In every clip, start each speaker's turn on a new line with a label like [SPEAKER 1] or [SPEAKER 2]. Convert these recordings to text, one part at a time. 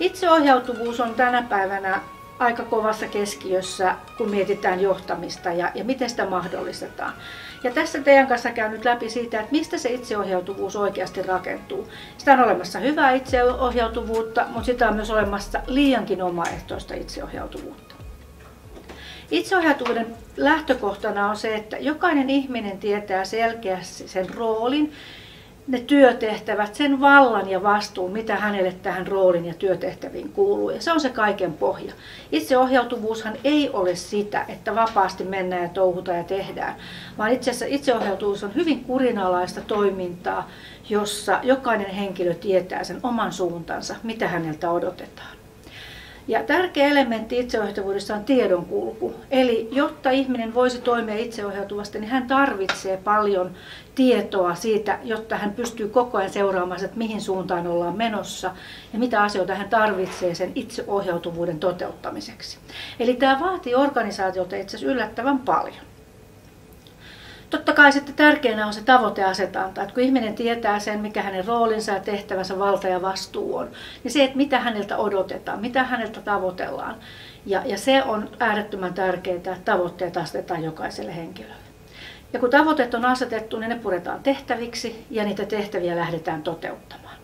[SPEAKER 1] Itseohjautuvuus on tänä päivänä aika kovassa keskiössä, kun mietitään johtamista ja, ja miten sitä mahdollistetaan. Ja tässä teidän kanssa käyn nyt läpi siitä, että mistä se itseohjautuvuus oikeasti rakentuu. Sitä on olemassa hyvää itseohjautuvuutta, mutta sitä on myös olemassa liiankin omaehtoista itseohjautuvuutta. Itseohjautuvuuden lähtökohtana on se, että jokainen ihminen tietää selkeästi sen roolin, ne työtehtävät, sen vallan ja vastuun, mitä hänelle tähän roolin ja työtehtäviin kuuluu. Ja se on se kaiken pohja. Itseohjautuvuushan ei ole sitä, että vapaasti mennään ja touhutaan ja tehdään, vaan itse asiassa itseohjautuvuus on hyvin kurinalaista toimintaa, jossa jokainen henkilö tietää sen oman suuntansa, mitä häneltä odotetaan. Ja tärkeä elementti itseohjautuvuudessa on tiedonkulku. Eli jotta ihminen voisi toimia itseohjautuvasti, niin hän tarvitsee paljon tietoa siitä, jotta hän pystyy koko ajan seuraamaan, että mihin suuntaan ollaan menossa ja mitä asioita hän tarvitsee sen itseohjautuvuuden toteuttamiseksi. Eli tämä vaatii organisaatiolta itse asiassa yllättävän paljon. Kai sitten tärkeänä on se tavoiteasetanta, että kun ihminen tietää sen, mikä hänen roolinsa ja tehtävänsä, valta ja vastuu on, niin se, että mitä häneltä odotetaan, mitä häneltä tavoitellaan. Ja, ja se on äärettömän tärkeää, että tavoitteet asetetaan jokaiselle henkilölle. Ja kun tavoitteet on asetettu, niin ne puretaan tehtäviksi ja niitä tehtäviä lähdetään toteuttamaan.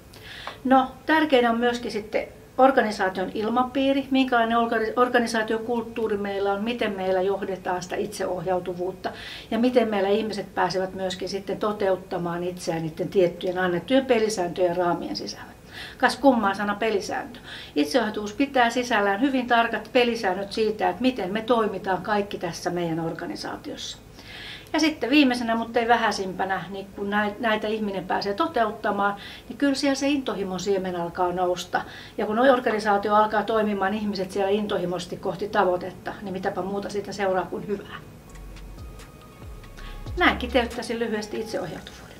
[SPEAKER 1] No, tärkeää on myöskin sitten organisaation ilmapiiri, minkälainen organisaatiokulttuuri meillä on, miten meillä johdetaan sitä itseohjautuvuutta ja miten meillä ihmiset pääsevät myöskin sitten toteuttamaan itseään niiden tiettyjen annettujen pelisääntöjen raamien sisällä. Kas kummaa sana pelisääntö. Itseohjautuvuus pitää sisällään hyvin tarkat pelisäännöt siitä, että miten me toimitaan kaikki tässä meidän organisaatiossa. Ja sitten viimeisenä, mutta ei vähäisimpänä, niin kun näitä ihminen pääsee toteuttamaan, niin kyllä siellä se intohimon siemen alkaa nousta. Ja kun organisaatio alkaa toimimaan ihmiset siellä intohimoisesti kohti tavoitetta, niin mitäpä muuta siitä seuraa kuin hyvää. Näin kiteyttäisin lyhyesti itseohjautuvuuden.